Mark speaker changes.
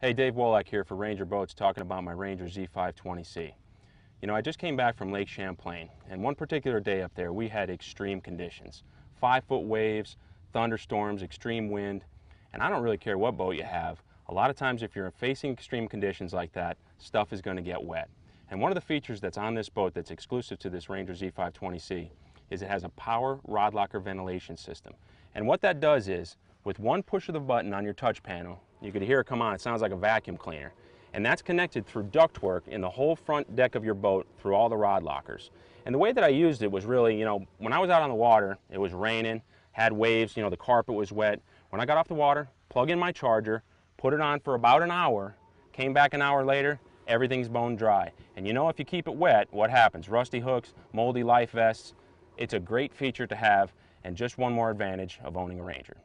Speaker 1: Hey, Dave Wolak here for Ranger Boats talking about my Ranger Z520C. You know, I just came back from Lake Champlain, and one particular day up there we had extreme conditions. Five foot waves, thunderstorms, extreme wind, and I don't really care what boat you have. A lot of times if you're facing extreme conditions like that, stuff is going to get wet. And one of the features that's on this boat that's exclusive to this Ranger Z520C is it has a power rod locker ventilation system. And what that does is, with one push of the button on your touch panel, you could hear it come on. It sounds like a vacuum cleaner. And that's connected through ductwork in the whole front deck of your boat through all the rod lockers. And the way that I used it was really, you know, when I was out on the water, it was raining, had waves, you know, the carpet was wet. When I got off the water, plug in my charger, put it on for about an hour, came back an hour later, everything's bone dry. And you know if you keep it wet, what happens? Rusty hooks, moldy life vests. It's a great feature to have and just one more advantage of owning a Ranger.